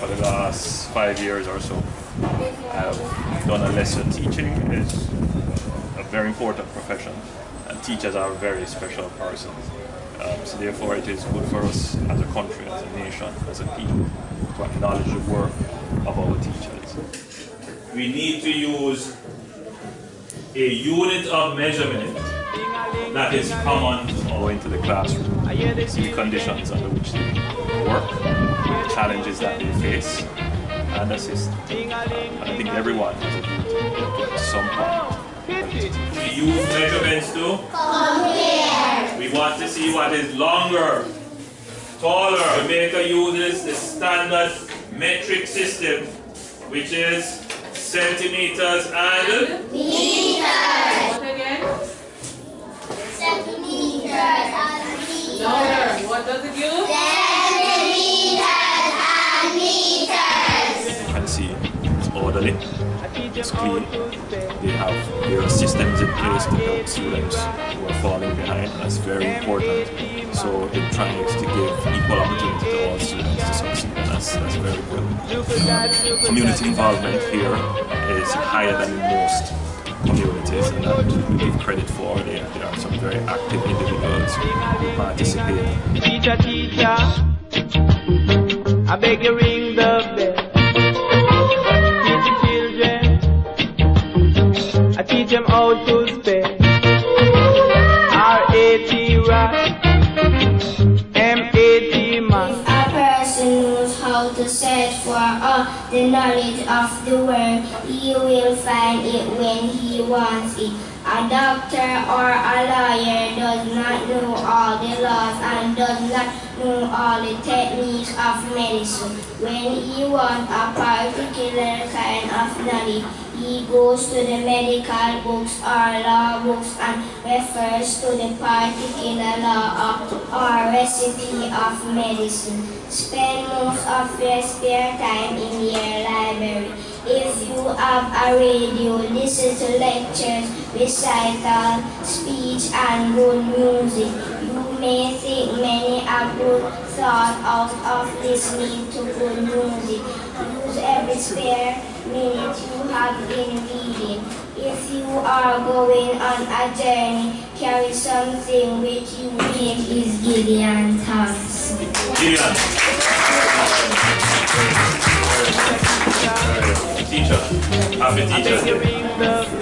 five years or so, I've done a lesson teaching. It's a very important profession, and teachers are very special persons. Um, so therefore, it is good for us as a country, as a nation, as a people, to acknowledge the work of our teachers. We need to use a unit of measurement that is common Go into the classroom, see the conditions under which they work, the challenges that they face, and assist. And I think everyone has a duty at some. We use measurements to compare. We want to see what is longer, taller. Jamaica uses the standard metric system, which is centimeters and Louder. What does it use? You can see it's orderly, it's clean. They have their systems in place to help students who are falling behind. That's very important. So it tries to give equal opportunity to all students to succeed, that's, that's very good. Community involvement here is higher than most communities, and that we give credit for. There are some very active individuals who participate. Teacher, teacher, I beg you ring the bell. Teach the children, I teach them how to to search for all the knowledge of the world. He will find it when he wants it. A doctor or a lawyer does not know all the laws and does not know all the techniques of medicine. When he wants a particular kind of knowledge, he goes to the medical books or law books and refers to the particular law or, or recipe of medicine. Spend most of your spare time in your library. If you have a radio, listen to lectures, recital, speech, and good music. You may think many a good thought out of listening to good music. Use every spare minute you have in reading. If you are going on a journey, carry something with you. Name is Gideon Thompson. Gillian. Teacher, happy teacher.